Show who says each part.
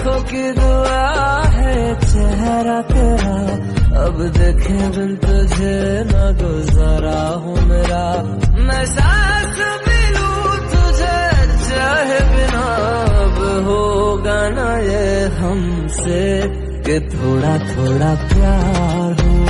Speaker 1: आँखों की दुआ है, चेहरा तेरा। अब देखे बिन तुझे न गुजारा हूँ मेरा। मैं सांस भी लूँ तुझे चाहे बिना। अब होगा ना ये हमसे कि थोड़ा थोड़ा प्यार हुआ